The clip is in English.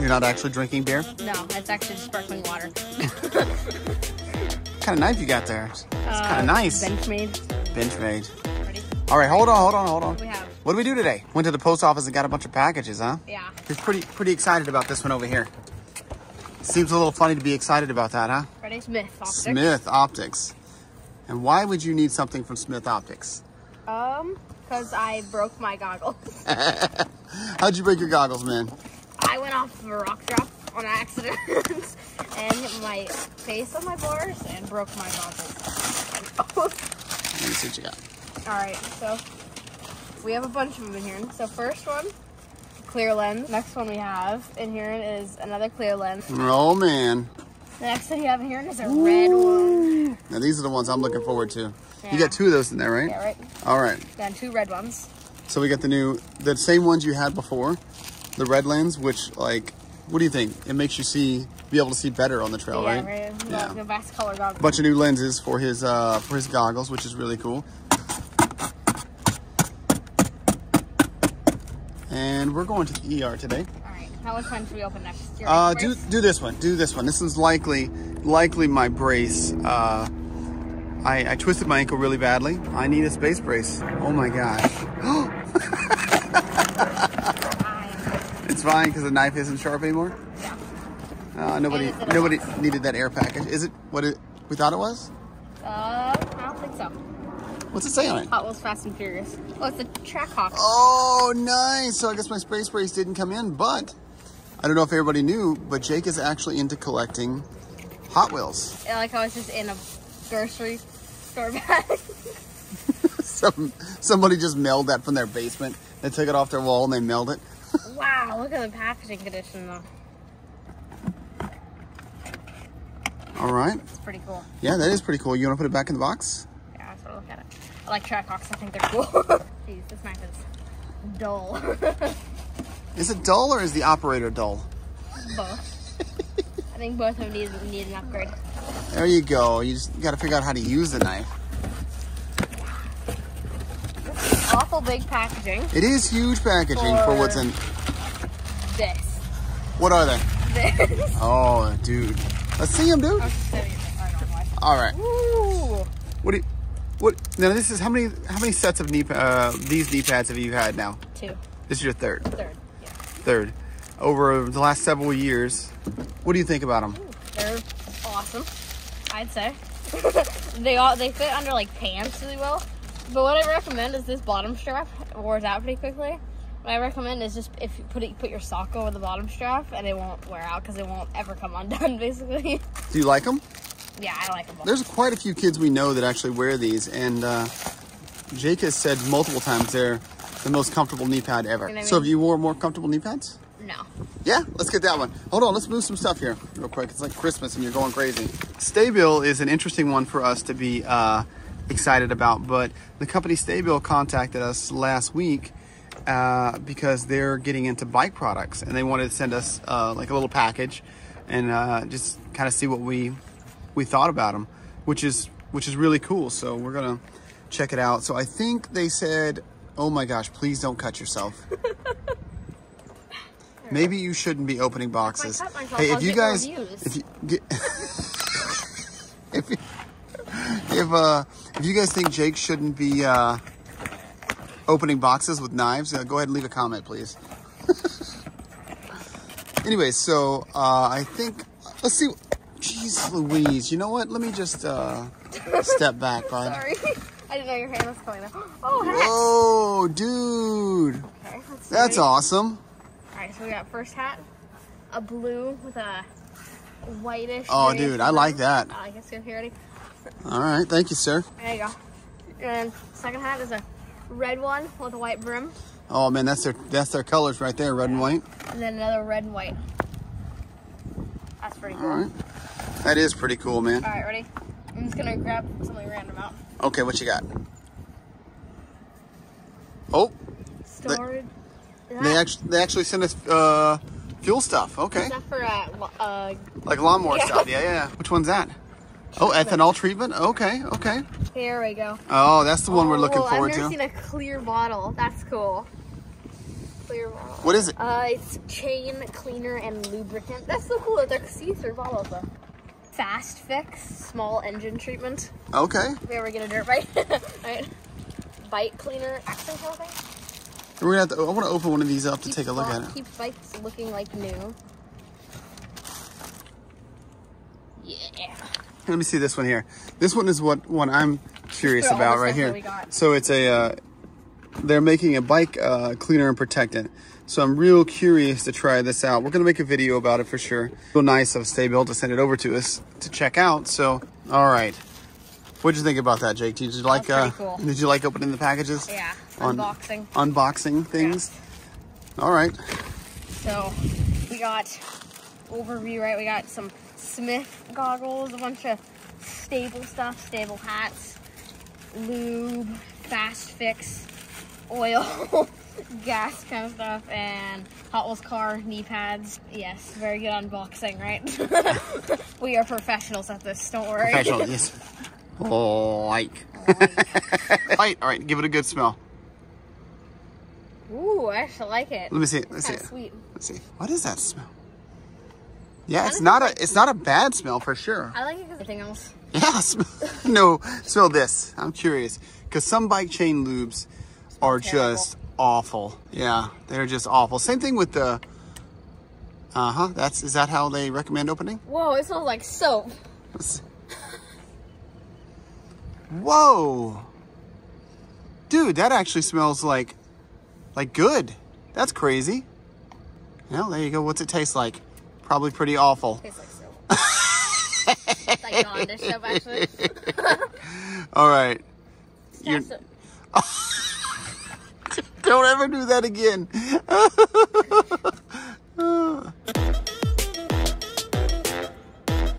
You're not actually drinking beer? No, it's actually sparkling water. What kind of knife you got there? It's Uh, kind of nice. Benchmade. Bench made. Ready? All right, hold on, hold on, hold on. We have. What do we do today? Went to the post office and got a bunch of packages, huh? Yeah. You're pretty pretty excited about this one over here. Seems a little funny to be excited about that, huh? Ready? Smith. Optics. Smith Optics. And why would you need something from Smith Optics? Um, because I broke my goggles. How'd you break your goggles, man? I went off of a rock drop on accident and hit my face on my bars and broke my goggles. Let me see what you got. All right, so we have a bunch of them in here. So first one, clear lens. Next one we have in here is another clear lens. Oh man. The next one you have here is a red one. Now these are the ones I'm looking forward to. You got two of those in there, right? Yeah, right. All right. Then two red ones. So we got the new, the same ones you had before, the red lens, which like, what do you think? It makes you see, be able to see better on the trail, yeah, right? right. Yeah. the best color goggles. bunch of new lenses for his uh, for his goggles, which is really cool. And we're going to the ER today. All right. How much one should we open next? Your Uh, do do this one. Do this one. This is likely likely my brace. Uh, I, I twisted my ankle really badly. I need a space brace. Oh my gosh. it's fine because the knife isn't sharp anymore. Yeah. Uh, nobody And is it a nobody needed that air package. Is it what it we thought it was? Uh, I don't think so. What's it say on it? Hot Wheels Fast and Furious. Oh, it's a Trackhawk. Oh, nice. So I guess my space brace didn't come in, but I don't know if everybody knew, but Jake is actually into collecting Hot Wheels. Yeah, Like I was just in a grocery store bag. Some somebody just mailed that from their basement. They took it off their wall and they mailed it. wow, look at the packaging condition though. All right. It's pretty cool. Yeah, that is pretty cool. You want to put it back in the box? Yeah, that's what I look at it. I like Trackhawks. I think they're cool. Jeez, this knife is dull. Is it dull or is the operator dull? both. I think both of them need, need an upgrade. There you go. You just got to figure out how to use the knife. Awful big packaging. It is huge packaging for what's in. This. What are they? This. Oh, dude. Let's see them, dude. I'm just setting it right on my- All right. Ooh. What do you, what? Now this is how many how many sets of knee uh, these knee pads have you had now? Two. This is your third. Third. Yeah. Third. Over the last several years, what do you think about them? They're awesome. I'd say. they all they fit under like pants really well. But what I recommend is this bottom strap It wears out pretty quickly. What I recommend is just if you put it, put your sock over the bottom strap and it won't wear out because it won't ever come undone. Basically. Do you like them? Yeah, I like them. Both. There's quite a few kids we know that actually wear these, and uh, Jake has said multiple times they're the most comfortable knee pad ever. You know I So have you wore more comfortable knee pads? No. Yeah, let's get that one. Hold on, let's move some stuff here real quick. It's like Christmas and you're going crazy. STA-BIL is an interesting one for us to be uh, excited about, but the company STA-BIL contacted us last week uh, because they're getting into bike products and they wanted to send us uh, like a little package and uh, just kind of see what we we thought about them, which is which is really cool. So we're gonna check it out. So I think they said, "Oh my gosh, please don't cut yourself." Maybe you shouldn't be opening boxes. cut myself, Hey, if you guys, if you get, if if uh, if you guys think Jake shouldn't be uh, opening boxes with knives, uh, go ahead and leave a comment, please. anyway, so uh, I think let's see. Jeez Louise, you know what? Let me just uh, step back, bud. Sorry. I didn't know your hand was coming up. Oh, heck. Whoa, dude, Okay, that's awesome. All right, so we got first hat, a blue with a whitish. Oh, dude, I like that. I guess you're ready. All right, thank you, sir. There you go. And second hat is a red one with a white brim, Oh man, that's their that's their colors right there, red and white. and then another red and white. That's pretty cool. All right, that is pretty cool, man. All right, ready? I'm just gonna grab something random out. Okay, what you got? Oh, Storage. They that- actually they actually sent us uh, fuel stuff. Okay, that for uh, uh, like lawnmower Yeah. stuff. Yeah, yeah. Which one's that? Oh, ethanol treatment. Okay, okay. Here we go. Oh, that's the one we're looking Oh, forward I've never to. seen a clear bottle. That's cool. Clear bottle. What is it? Uh, it's chain cleaner and lubricant. That's so cool. They're see-through bottles though. Fast fix, small engine treatment. Okay. If we ever get a dirt bike. right? Bike cleaner, action kind of thing. We're gonna have to, I want to open one of these up to take a look at it. Keeps bikes looking like new. Yeah. Let me see this one here. This one is what one I'm curious all about right here. So it's a, uh, they're making a bike uh, cleaner and protectant. So I'm real curious to try this out. We're gonna make a video about it for sure. Real nice of STA-BIL to send it over to us to check out. So, all right. What'd you think about that, Jake? Did you like? Uh, cool. Did you like opening the packages? Yeah. On- Unboxing. Unboxing things. All right. So we got overview, right? We got some Smith goggles, a bunch of STA-BIL stuff, STA-BIL hats, lube, fast fix, oil, gas kind of stuff, and Hot Wheels car knee pads. Yes, very good unboxing, right? we are professionals at this. Don't worry. Professional. yes. Like. right. All right. Give it a good smell. Ooh, I actually like it. Let me see. it. Let's see. It. sweet. Let's see. What is that smell? Yeah, it's not a it's not a bad smell for sure. I like it because everything else. Yeah, sm- no, smell this. I'm curious because some bike chain lubes are terrible. just awful. Yeah, they're just awful. Same thing with the. Uh huh. That's is that how they recommend opening? Whoa, it smells like soap. Whoa, dude, that actually smells like like good. That's crazy. Well, there you go. What's it taste like? Probably pretty awful. Tastes like soap. it's like Dawn soap, actually. All right. Don't ever do that again.